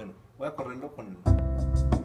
Bueno, voy a correrlo con.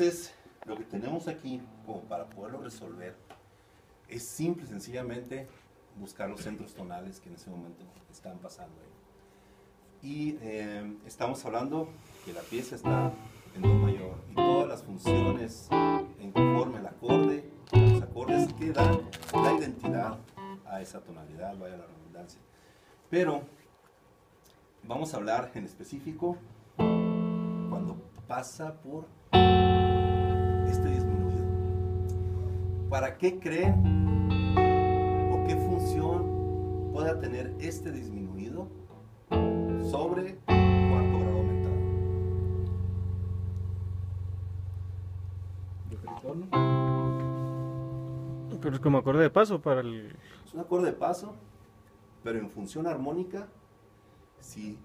Entonces, lo que tenemos aquí, como para poderlo resolver, es simple y sencillamente buscar los centros tonales que en ese momento están pasando ahí. Y eh, estamos hablando que la pieza está en Do mayor y todas las funciones en conforme al acorde, los acordes que dan la identidad a esa tonalidad, vaya la redundancia. Pero vamos a hablar en específico cuando pasa por ¿Para qué creen o qué función pueda tener este disminuido sobre cuarto grado aumentado? Pero es como acorde de paso para el. Es un acorde de paso, pero en función armónica, si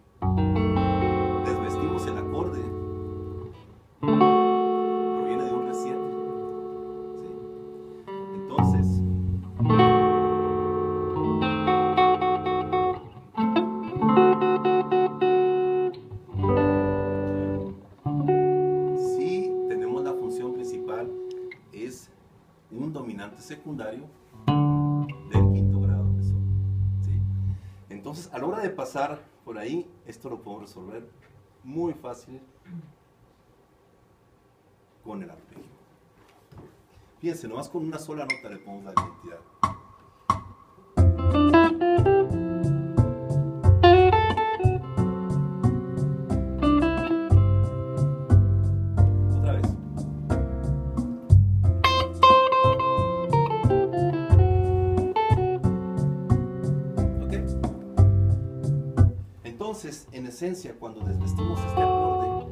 secundario del quinto grado de sol. Entonces, a la hora de pasar por ahí, esto lo podemos resolver muy fácil con el arpegio. Fíjense, nomás con una sola nota le ponemos la identidad. cuando desvestimos este acorde.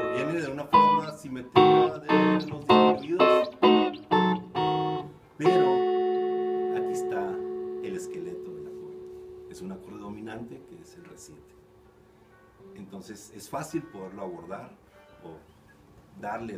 Proviene de una forma simétrica de los disminuidos. Pero aquí está el esqueleto del acorde. Es un acorde dominante que es el re 7. Entonces es fácil poderlo abordar o darle